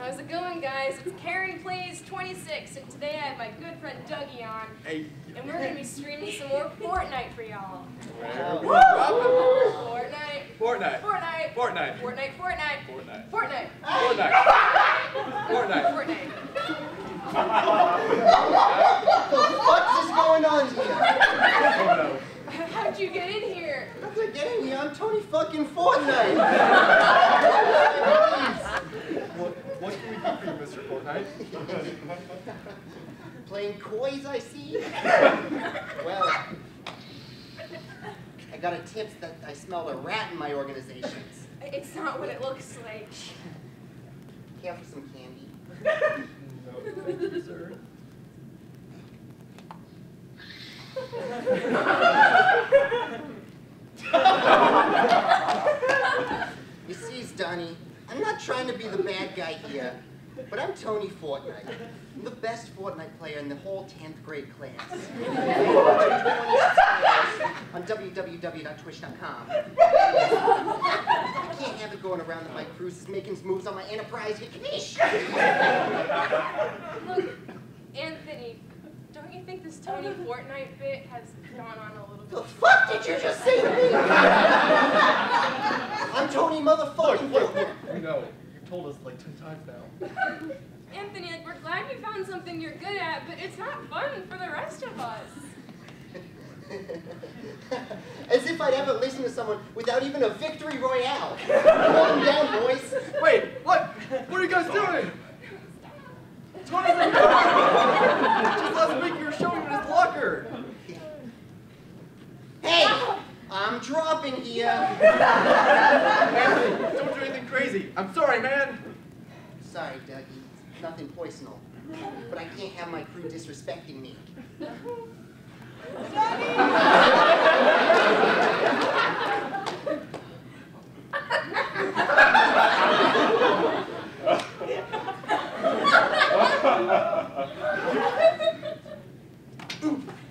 How's it going, guys? It's Karen Plays 26, and today I have my good friend Dougie on, Hey. and we're gonna be streaming some more Fortnite for y'all. Woo! Fortnite, Fortnite. Fortnite, Fortnite. Fortnite, Fortnite, Fortnite. Fortnite, Fortnite. Fortnite. Fortnite. What's going on here? Oh no. How'd you get in here? How's it getting here? I'm Tony fucking Fortnite. What, what can we do for you, Mr. Fortnite? Playing coys, I see. Well, I got a tip that I smell a rat in my organizations. It's not what it looks like. Care for some candy? No, sir. You see, Donnie, I'm not trying to be the bad guy here, but I'm Tony Fortnite. I'm the best Fortnite player in the whole 10th grade class. on www.twitch.com. I can't have it going around that my crew's is making moves on my enterprise. Capiche? Look, Anthony, don't you think this Tony Fortnite bit has gone on a little bit? The fuck did you just say to me? I'm Tony motherfucking Fortnite. We know. You've told us like ten times now. Anthony, like, we're glad you found something you're good at, but it's not fun for the rest of us. As if I'd ever listen to someone without even a victory royale. Calm down, boys. Wait, what? What are you guys doing? Tony, just last week you were showing him his locker. Hey, I'm dropping here. Anthony, don't do anything crazy. I'm sorry, man. Sorry, Dougie. Nothing personal. But I can't have my crew disrespecting me. Dougie!